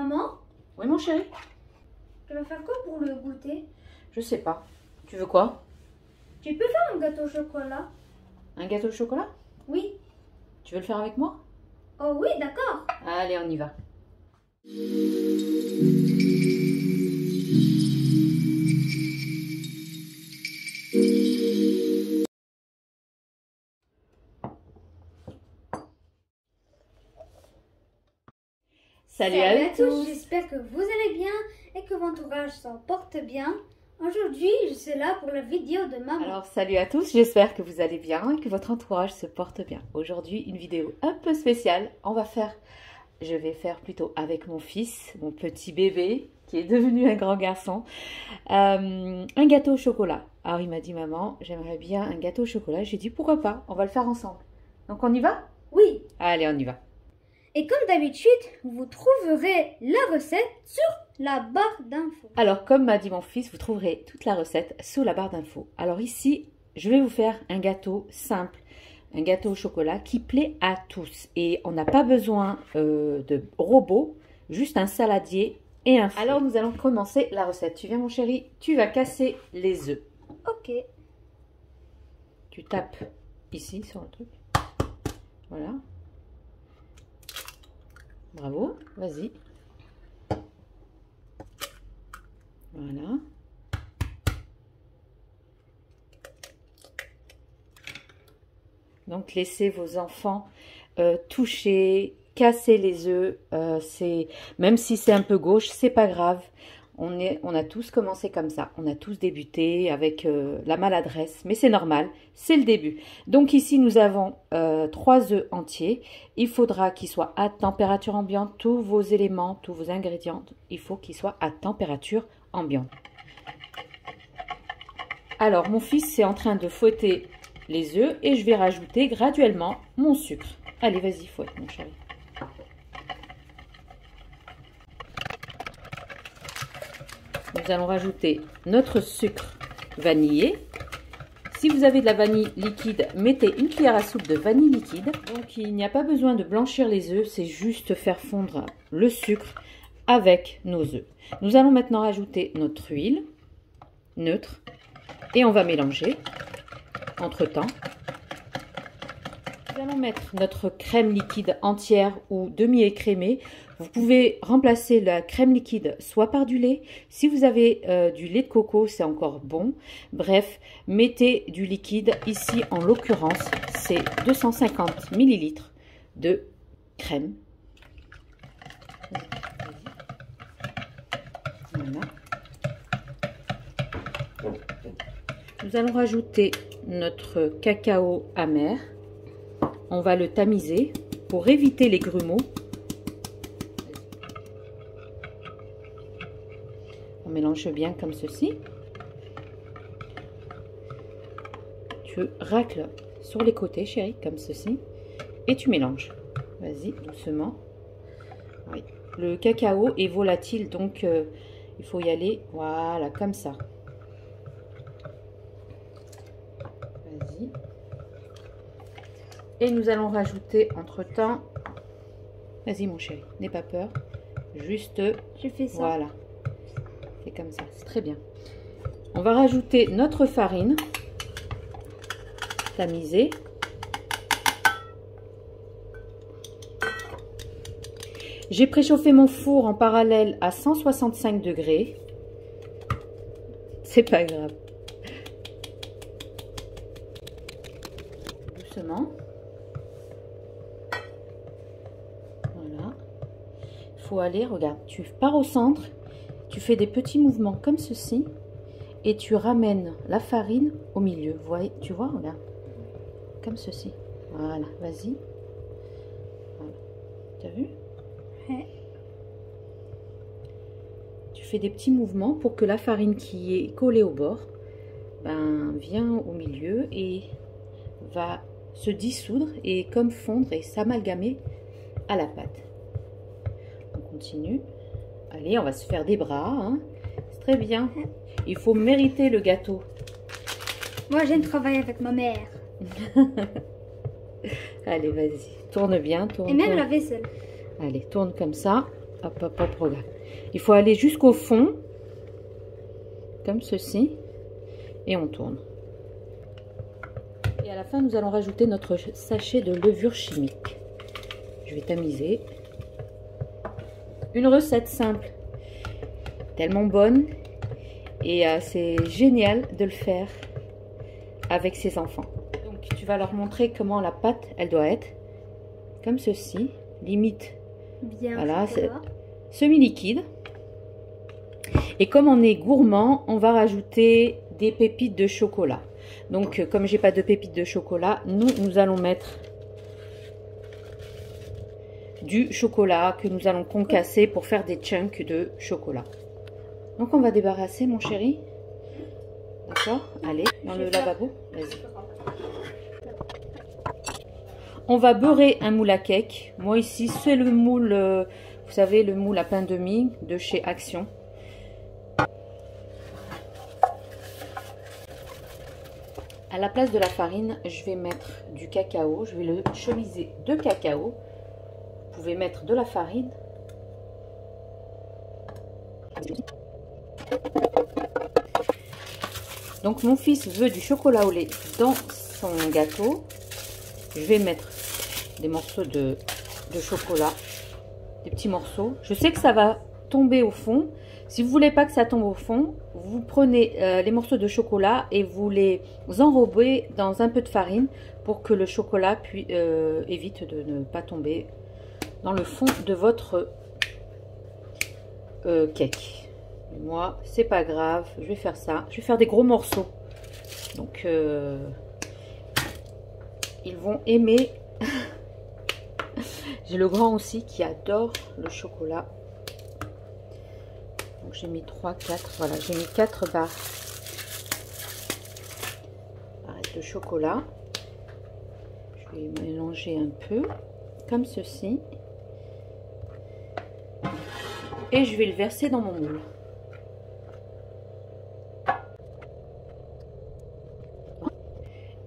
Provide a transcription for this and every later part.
Maman, Oui, mon chéri tu vas faire quoi pour le goûter? Je sais pas. Tu veux quoi? Tu peux faire un gâteau au chocolat Un gâteau au chocolat? Oui. Tu veux le faire avec moi? Oh oui, d'accord. Allez, on y va. Salut, à tous j'espère que vous allez bien et que votre entourage s'en porte bien. Aujourd'hui, je suis là pour la vidéo de maman. Alors, salut à tous, j'espère que vous allez bien et que votre entourage se porte bien. Aujourd'hui, une vidéo un peu spéciale. On va faire, je vais faire plutôt avec mon fils, mon petit bébé, qui est devenu un grand garçon, euh, un gâteau au chocolat. Alors, il m'a dit, maman, j'aimerais bien un gâteau au chocolat. J'ai dit, pourquoi pas, on va le faire ensemble. Donc, on y va? Oui. Allez, on y va. Et comme d'habitude, vous trouverez la recette sur la barre d'infos. Alors, comme m'a dit mon fils, vous trouverez toute la recette sous la barre d'infos. Alors ici, je vais vous faire un gâteau simple, un gâteau au chocolat qui plaît à tous. Et on n'a pas besoin euh, de robot, juste un saladier et un four. Alors, nous allons commencer la recette. Tu viens, mon chéri, tu vas casser les œufs. Ok. Tu tapes ici sur le truc. Voilà. Bravo, vas-y. Voilà. Donc laissez vos enfants euh, toucher, casser les œufs. Euh, même si c'est un peu gauche, c'est pas grave. On, a tous commencé comme ça. On a tous débuté avec euh, la maladresse, mais c'est normal. C'est le début. Donc ici, nous avons trois œufs entiers. Il faudra qu'ils soient à température ambiante. Tous vos éléments, tous vos ingrédients, il faut qu'ils soient à température ambiante. Alors, mon fils est en train de fouetter les œufs et je vais rajouter graduellement mon sucre. Allez, vas-y, fouette, mon chéri. Nous allons rajouter notre sucre vanillé. Si vous avez de la vanille liquide, mettez une cuillère à soupe de vanille liquide. Donc, il n'y a pas besoin de blanchir les œufs, c'est juste faire fondre le sucre avec nos œufs. Nous allons maintenant ajouter notre huile neutre et on va mélanger entre temps. Allons mettre notre crème liquide entière ou demi-écrémée. Vous pouvez remplacer la crème liquide soit par du lait. Si vous avez euh, du lait de coco, c'est encore bon. Bref, mettez du liquide. Ici, en l'occurrence, c'est 250 ml de crème Nous allons rajouter notre cacao amer. On va le tamiser pour éviter les grumeaux. On mélange bien comme ceci. Tu racles sur les côtés, chérie, comme ceci. Et tu mélanges. Vas-y, doucement. Le cacao est volatile, donc euh, il faut y aller, voilà, comme ça. Vas-y. Et nous allons rajouter entre-temps... Vas-y mon chéri, n'aie pas peur. Juste... Je fais ça. Voilà. C'est comme ça, c'est très bien. On va rajouter notre farine tamisée. J'ai préchauffé mon four en parallèle à 165 degrés. C'est pas grave. Doucement. Voilà. Il faut aller, regarde, tu pars au centre, tu fais des petits mouvements comme ceci et tu ramènes la farine au milieu. Voyez, tu vois, regarde. Comme ceci. Voilà, vas-y. Voilà. Tu as vu tu fais des petits mouvements pour que la farine qui est collée au bord ben, vient au milieu et va se dissoudre et comme fondre et s'amalgamer à la pâte. On continue. Allez, on va se faire des bras. Hein. C'est très bien. Il faut mériter le gâteau. Moi, j'aime travailler avec ma mère. Allez, vas-y. Tourne bien. Tourne, et même la vaisselle. Allez, tourne comme ça. Hop, hop, hop, regarde. Il faut aller jusqu'au fond, comme ceci, et on tourne. Et à la fin, nous allons rajouter notre sachet de levure chimique. Je vais tamiser. Une recette simple, tellement bonne, et euh, c'est génial de le faire avec ses enfants. Donc, tu vas leur montrer comment la pâte, elle doit être, comme ceci, limite Bien. voilà, semi-liquide. Et comme on est gourmand, on va rajouter des pépites de chocolat. Donc, euh, comme j'ai pas de pépites de chocolat, nous, nous allons mettre du chocolat que nous allons concasser pour faire des chunks de chocolat. Donc, on va débarrasser, mon chéri. D'accord Allez, dans le lavabo. On va beurrer un moule à cake. Moi ici, c'est le moule, euh, vous savez, le moule à pain de mie de chez Action. À la place de la farine, je vais mettre du cacao. Je vais le chemiser de cacao. Vous pouvez mettre de la farine. Donc mon fils veut du chocolat au lait dans son gâteau. Je vais mettre des morceaux de, chocolat, des petits morceaux. Je sais que ça va tomber au fond. Si vous voulez pas que ça tombe au fond, vous prenez euh, les morceaux de chocolat et vous les enrobez dans un peu de farine pour que le chocolat puis, euh, évite de ne pas tomber dans le fond de votre euh, cake. Moi, c'est pas grave, je vais faire ça. Je vais faire des gros morceaux. Donc, ils vont aimer. J'ai le grand aussi qui adore le chocolat. Donc j'ai mis 3, 4, voilà, j'ai mis 4 barres, de chocolat. Je vais mélanger un peu, comme ceci. Et je vais le verser dans mon moule.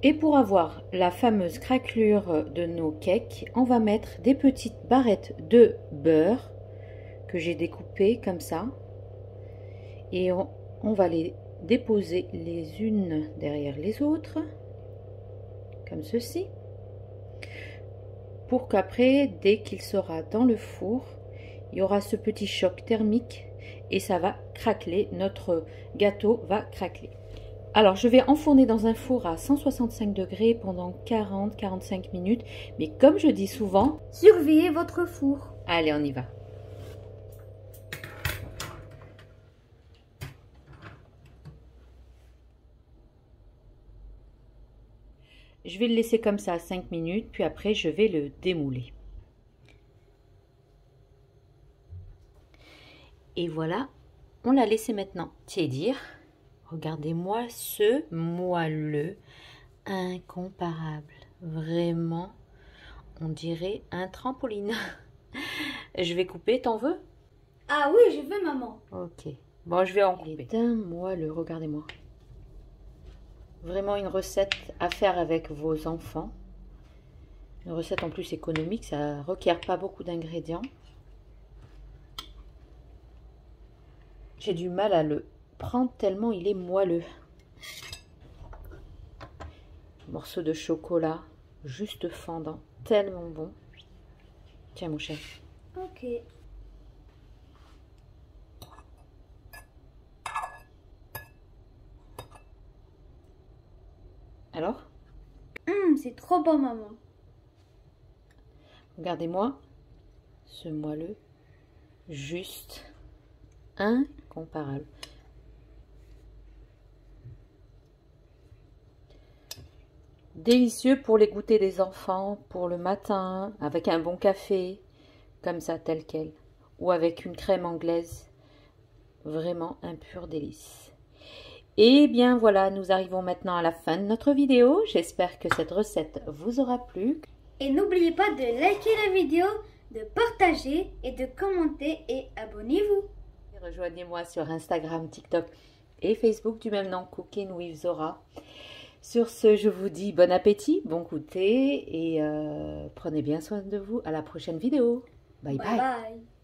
Et pour avoir la fameuse craquelure de nos cakes, on va mettre des petites barrettes de beurre que j'ai découpées comme ça. Et on, on, va les déposer les unes derrière les autres, comme ceci. Pour qu'après, dès qu'il sera dans le four, il y aura ce petit choc thermique et ça va craqueler, notre gâteau va craqueler. Alors, je vais enfourner dans un four à 165 degrés pendant 40-45 minutes. Mais comme je dis souvent... Surveillez votre four. Allez, on y va. Je vais le laisser comme ça 5 minutes, puis après je vais le démouler. Et voilà, on l'a laissé maintenant tiédir. Regardez-moi ce moelleux incomparable. Vraiment, on dirait un trampoline. je vais couper, t'en veux? Ah oui, je veux, maman. Ok. Bon, je vais en couper. un moelleux, regardez-moi. Vraiment une recette à faire avec vos enfants. Une recette en plus économique, ça requiert pas beaucoup d'ingrédients. J'ai du mal à le prendre tellement il est moelleux. Morceau de chocolat, juste fendant, tellement bon. Tiens mon cher. Ok. Alors? Hum, C'est trop bon maman. Regardez-moi ce moelleux, juste incomparable. Délicieux pour les goûter des enfants, pour le matin, avec un bon café, comme ça, tel quel, ou avec une crème anglaise. Vraiment un pur délice. Et bien voilà, nous arrivons maintenant à la fin de notre vidéo. J'espère que cette recette vous aura plu. Et n'oubliez pas de liker la vidéo, de partager et de commenter et abonnez-vous. Rejoignez-moi sur Instagram, TikTok et Facebook du même nom, Cooking with Zora. Sur ce, je vous dis bon appétit, bon goûter et euh, prenez bien soin de vous. À la prochaine vidéo. bye. bye. bye.